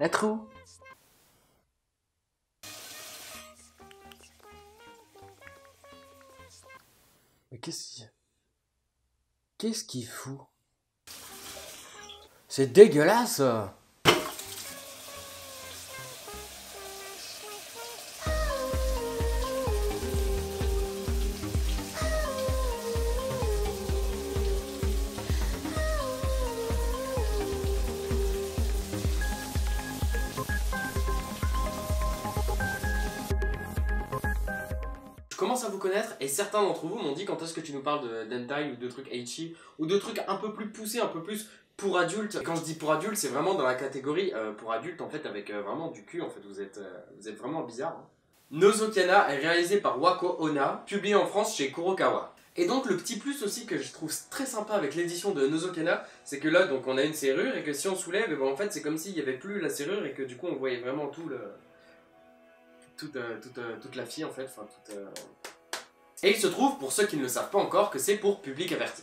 La trou. Mais qu'est-ce qu'il... Qu'est-ce qu'il fout? C'est dégueulasse commence à vous connaître et certains d'entre vous m'ont dit quand est-ce que tu nous parles de d'hentai ou de trucs Aichi ou de trucs un peu plus poussés, un peu plus pour adultes. Quand je dis pour adultes, c'est vraiment dans la catégorie euh, pour adultes en fait avec euh, vraiment du cul en fait. Vous êtes, euh, vous êtes vraiment bizarre. hein. Est réalisé par Wako Ona, publié en France chez Kurokawa. Et donc le petit plus aussi que je trouve très sympa avec l'édition de Nozokana, c'est que là donc on a une serrure et que si on soulève, eh ben, en fait c'est comme s'il n'y avait plus la serrure et que du coup on voyait vraiment tout le toute, euh, toute, euh, toute la fille en fait, euh, Et il se trouve pour ceux qui ne le savent pas encore que c'est pour public averti.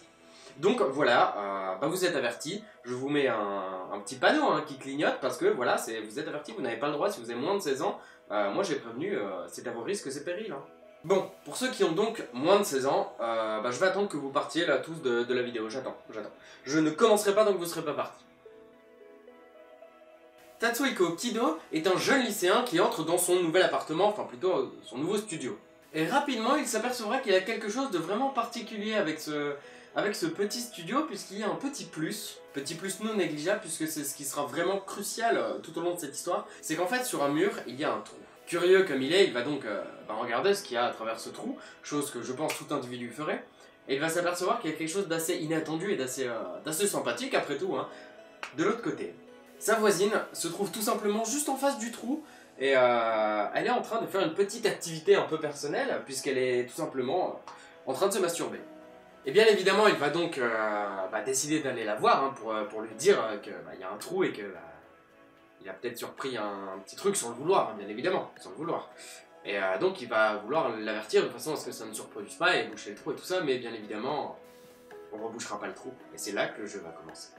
Donc voilà, bah, vous êtes avertis. Je vous mets un, petit panneau hein, qui clignote parce que voilà, vous êtes avertis, vous n'avez pas le droit si vous avez moins de 16 ans. moi j'ai prévenu, c'est à vos risques, c'est péril. hein. Bon, pour ceux qui ont donc moins de 16 ans, bah, je vais attendre que vous partiez là tous de, de la vidéo. J'attends, j'attends. Je ne commencerai pas tant que vous ne serez pas partis. Tatsuhiko Kido est un jeune lycéen qui entre dans son nouvel appartement, enfin plutôt euh, son nouveau studio. Et rapidement, il s'apercevra qu'il y a quelque chose de vraiment particulier avec ce, avec ce petit studio, puisqu'il y a un petit plus, petit plus non négligeable, puisque c'est ce qui sera vraiment crucial euh, tout au long de cette histoire, c'est qu'en fait sur un mur, il y a un trou. Curieux comme il est, il va donc euh, bah, regarder ce qu'il y a à travers ce trou, chose que je pense tout individu ferait, et il va s'apercevoir qu'il y a quelque chose d'assez inattendu et d'assez sympathique après tout, hein, de l'autre côté. Sa voisine se trouve tout simplement juste en face du trou et euh, elle est en train de faire une petite activité un peu personnelle puisqu'elle est tout simplement en train de se masturber. Et bien évidemment, il va donc euh, bah, décider d'aller la voir hein, pour, euh, pour lui dire qu'il y a un trou et que bah, il a peut-être surpris un, petit truc sans le vouloir, hein, bien évidemment, sans le vouloir. Et donc il va vouloir l'avertir de façon à ce que ça ne se reproduise pas et boucher le trou et tout ça, mais bien évidemment, on rebouchera pas le trou. Et c'est là que le jeu va commencer.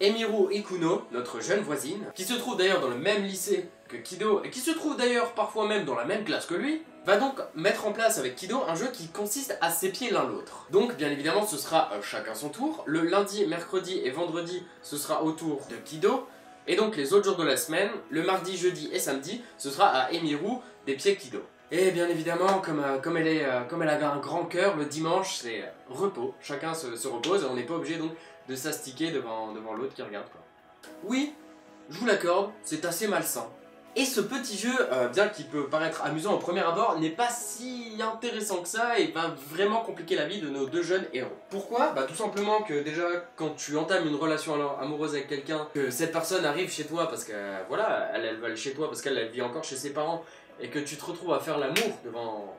Emiru Ikuno, notre jeune voisine, qui se trouve d'ailleurs dans le même lycée que Kido, et qui se trouve d'ailleurs parfois même dans la même classe que lui, va donc mettre en place avec Kido un jeu qui consiste à s'épier l'un l'autre. Donc bien évidemment ce sera euh, chacun son tour, le lundi, mercredi et vendredi ce sera au tour de Kido, et donc les autres jours de la semaine, le mardi, jeudi et samedi, ce sera à Emiru des pieds Kido. Et bien évidemment, comme, euh, elle, est, euh, un grand cœur, le dimanche c'est euh, repos, chacun se, se repose, et on n'est pas obligé donc de s'astiquer devant, l'autre qui regarde. Oui, je vous l'accorde, c'est assez malsain. Et ce petit jeu, bien qu'il peut paraître amusant au premier abord, n'est pas si intéressant que ça et va vraiment compliquer la vie de nos deux jeunes héros. Pourquoi? Bah tout simplement que déjà quand tu entames une relation amoureuse avec quelqu'un, que cette personne arrive chez toi parce que voilà, elle, va chez toi parce qu'elle elle vit encore chez ses parents et que tu te retrouves à faire l'amour devant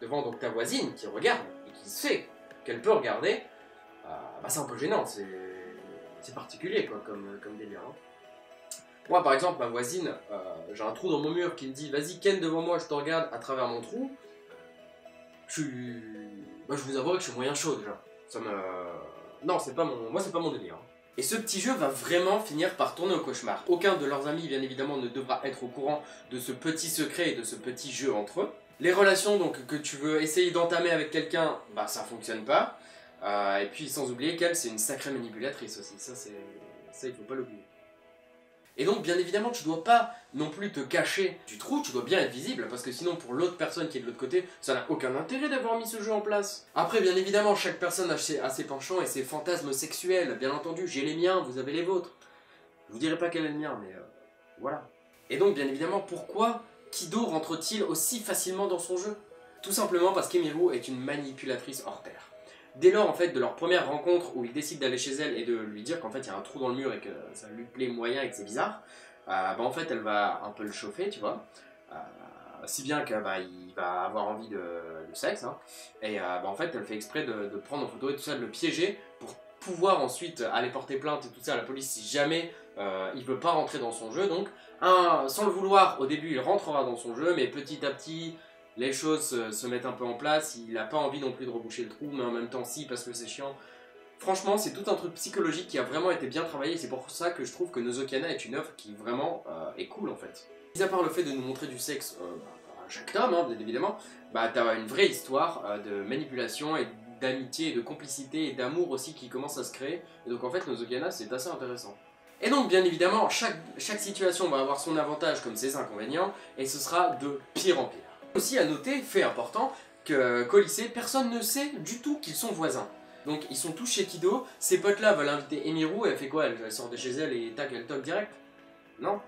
devant donc ta voisine qui regarde et qui sait qu'elle peut regarder, euh, bah c'est un peu gênant, c'est particulier quoi comme, comme délire. hein. Moi par exemple, ma voisine, euh, j'ai un trou dans mon mur qui me dit vas-y Ken devant moi, je te regarde à travers mon trou. Bah, je vous avoue que je suis moyen chaud déjà. Non, c'est pas mon. Moi c'est pas mon délire. hein. Et ce petit jeu va vraiment finir par tourner au cauchemar. Aucun de leurs amis, bien évidemment, ne devra être au courant de ce petit secret et de ce petit jeu entre eux. Les relations donc que tu veux essayer d'entamer avec quelqu'un, bah ça fonctionne pas. Euh, et puis sans oublier qu'elle c'est une sacrée manipulatrice aussi. Ça c'est ça il faut pas l'oublier. Et donc bien évidemment tu dois pas non plus te cacher du trou, tu dois bien être visible parce que sinon pour l'autre personne qui est de l'autre côté, ça n'a aucun intérêt d'avoir mis ce jeu en place. Après bien évidemment chaque personne a ses, penchants et ses fantasmes sexuels, bien entendu, j'ai les miens, vous avez les vôtres. Je vous dirai pas quel est le mien mais euh, voilà. Et donc bien évidemment pourquoi Kido rentre-t-il aussi facilement dans son jeu? Tout simplement parce qu'Emiru est une manipulatrice hors pair. Dès lors, en fait, de leur première rencontre où il décide d'aller chez elle et de lui dire qu'en fait il y a un trou dans le mur et que ça lui plaît moyen et que c'est bizarre, euh, bah, en fait elle va un peu le chauffer, tu vois. Euh, si bien que bah, va avoir envie de, sexe, hein. et euh, bah, en fait elle fait exprès de, prendre en photo et tout ça, de le piéger pour pouvoir ensuite aller porter plainte et tout ça à la police si jamais euh, il veut pas rentrer dans son jeu. Donc, sans le vouloir, au début il rentrera dans son jeu, mais petit à petit les choses se, mettent un peu en place. Il n'a pas envie non plus de reboucher le trou, mais en même temps si parce que c'est chiant. Franchement, c'est tout un truc psychologique qui a vraiment été bien travaillé, c'est pour ça que je trouve que Nozokiana est une œuvre qui vraiment euh, est cool en fait. Mis à part le fait de nous montrer du sexe à chaque tome, bien évidemment, bah t'as une vraie histoire euh, de manipulation et d'amitié, et de complicité et d'amour aussi qui commence à se créer. Et donc en fait, Nozokiana, c'est assez intéressant. Et donc, bien évidemment, chaque situation va avoir son avantage comme ses inconvénients, et ce sera de pire en pire. Aussi à noter, fait important, qu'au lycée, personne ne sait du tout qu'ils sont voisins. Donc ils sont tous chez Kido, ces potes-là veulent inviter Emiru, elle fait quoi? Elle, sort de chez elle et tac, elle toque direct? Non.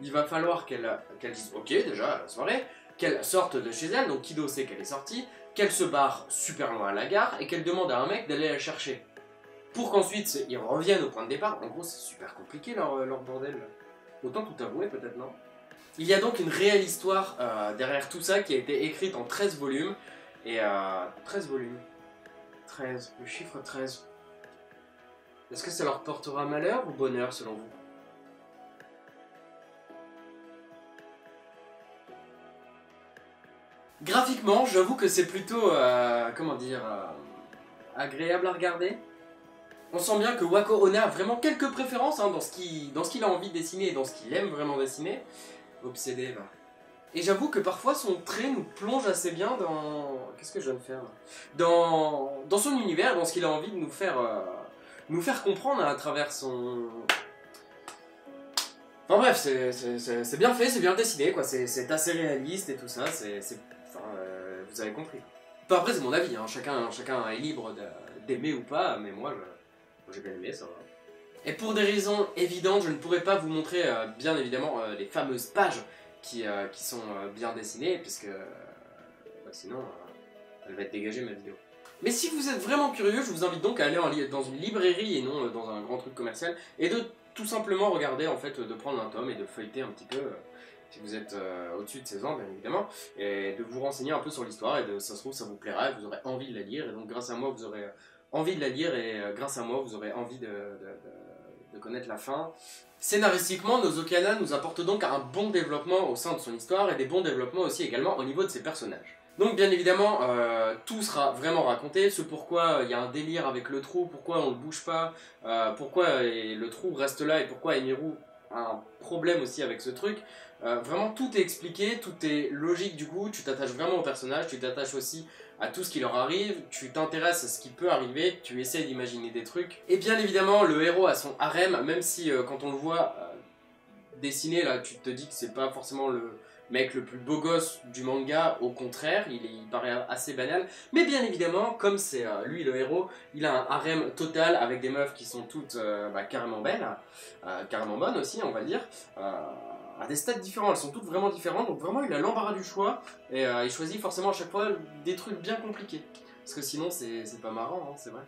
Il va falloir qu'elle dise ok déjà à la soirée, qu'elle sorte de chez elle, donc Kido sait qu'elle est sortie, qu'elle se barre super loin à la gare et qu'elle demande à un mec d'aller la chercher. Pour qu'ensuite ils reviennent au point de départ. En gros, c'est super compliqué leur, leur bordel. Autant tout avouer, peut-être, non? Il y a donc une réelle histoire euh, derrière tout ça qui a été écrite en 13 volumes. Et euh, 13 volumes. 13, le chiffre 13. Est-ce que ça leur portera malheur ou bonheur selon vous? Graphiquement, j'avoue que c'est plutôt, euh, comment dire, euh, agréable à regarder. On sent bien que Wako Ona a vraiment quelques préférences hein, dans ce qu'il a envie de dessiner et dans ce qu'il aime vraiment dessiner. Obsédé, va. Et j'avoue que parfois son trait nous plonge assez bien dans... Qu'est-ce que je viens de faire dans... dans son univers, dans ce qu'il a envie de nous faire, euh, nous faire comprendre à travers son... Enfin bref, c'est bien fait, c'est bien dessiné, quoi. C'est assez réaliste et tout ça, c'est... Enfin, euh, vous avez compris. Après, c'est mon avis, hein. chacun, chacun est libre d'aimer ou pas, mais moi, j'ai bien aimé, ça. Et pour des raisons évidentes, je ne pourrais pas vous montrer, euh, bien évidemment, les fameuses pages qui, euh, qui sont euh, bien dessinées, puisque bah, sinon euh, elle va être dégagée ma vidéo. Mais si vous êtes vraiment curieux, je vous invite donc à aller dans une librairie et non dans un grand truc commercial, et de tout simplement regarder, en fait, de prendre un tome et de feuilleter un petit peu, si vous êtes au-dessus de 16 ans, bien évidemment, et de vous renseigner un peu sur l'histoire, et de, ça se trouve, ça vous plaira, et vous aurez envie de la lire, et donc grâce à moi, vous aurez envie de la lire, et grâce à moi, vous aurez envie de, connaître la fin, Scénaristiquement, Nozokana nous apporte donc un bon développement au sein de son histoire et des bons développements aussi également au niveau de ses personnages. Donc bien évidemment, euh, tout sera vraiment raconté, ce pourquoi il y a un délire avec le trou, pourquoi on le bouge pas, euh, pourquoi le trou reste là et pourquoi Emiru un problème aussi avec ce truc. Euh, vraiment tout est expliqué, tout est logique du coup, tu t'attaches vraiment au personnage, tu t'attaches aussi à tout ce qui leur arrive, tu t'intéresses à ce qui peut arriver, tu essaies d'imaginer des trucs. Et bien évidemment, le héros a son harem, même si euh, quand on le voit euh, dessiné, là, tu te dis que c'est pas forcément le mec le plus beau gosse du manga, au contraire, il, il paraît assez banal. Mais bien évidemment, comme c'est euh, lui le héros, il a un harem total avec des meufs qui sont toutes bah, carrément belles, carrément bonnes aussi, on va dire à des stades différents, elles sont toutes vraiment différentes, donc vraiment il a l'embarras du choix, et euh, il choisit forcément à chaque fois des trucs bien compliqués. Parce que sinon c'est pas marrant, hein, c'est vrai.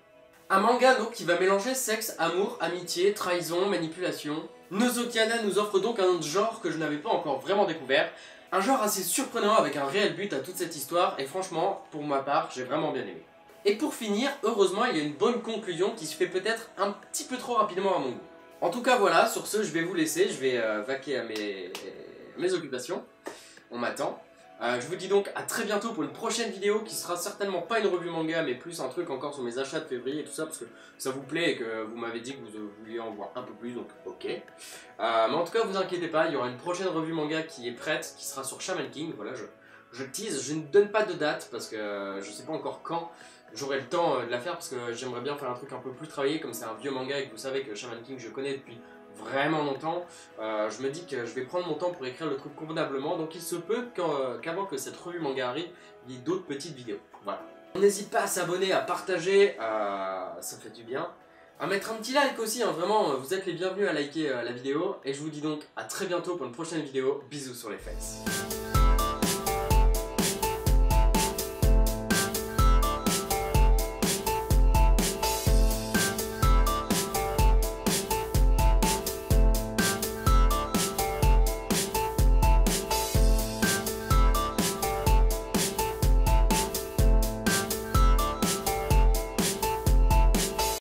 Un manga donc qui va mélanger sexe, amour, amitié, trahison, manipulation. Nozokiana nous offre donc un genre que je n'avais pas encore vraiment découvert, un genre assez surprenant avec un réel but à toute cette histoire, et franchement, pour ma part, j'ai vraiment bien aimé. Et pour finir, heureusement, il y a une bonne conclusion qui se fait peut-être un petit peu trop rapidement à mon goût. En tout cas, voilà, sur ce, je vais vous laisser, je vais euh, vaquer à mes, mes occupations. On m'attend. Euh, je vous dis donc à très bientôt pour une prochaine vidéo qui sera certainement pas une revue manga mais plus un truc encore sur mes achats de février et tout ça parce que ça vous plaît et que vous m'avez dit que vous vouliez en voir un peu plus donc ok. Euh, mais en tout cas vous inquiétez pas, il y aura une prochaine revue manga qui est prête qui sera sur Shaman King, voilà je, je tease, je ne donne pas de date parce que je sais pas encore quand j'aurai le temps euh, de la faire parce que j'aimerais bien faire un truc un peu plus travaillé comme c'est un vieux manga et que vous savez que Shaman King je connais depuis vraiment longtemps. Euh, je me dis que je vais prendre mon temps pour écrire le truc convenablement donc il se peut euh, qu'avant que cette revue manga arrive, il y ait d'autres petites vidéos. Voilà. N'hésite pas à s'abonner, à partager, ça fait du bien. À mettre un petit like aussi, hein, vraiment, vous êtes les bienvenus à liker la vidéo. Et je vous dis donc à très bientôt pour une prochaine vidéo. Bisous sur les fesses.